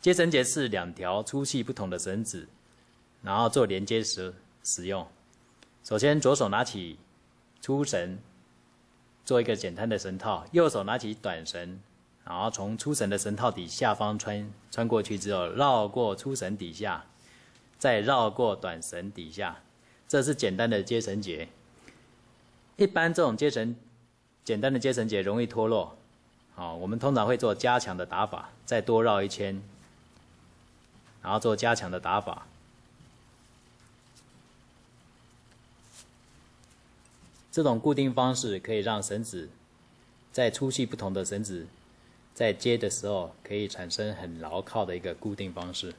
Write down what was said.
接绳结是两条粗细不同的绳子，然后做连接时使用。首先，左手拿起粗绳，做一个简单的绳套；右手拿起短绳，然后从粗绳的绳套底下方穿穿过去之后，绕过粗绳底下，再绕过短绳底下。这是简单的接绳结。一般这种接绳简单的接绳结容易脱落，好，我们通常会做加强的打法，再多绕一圈。然后做加强的打法，这种固定方式可以让绳子在粗细不同的绳子在接的时候，可以产生很牢靠的一个固定方式。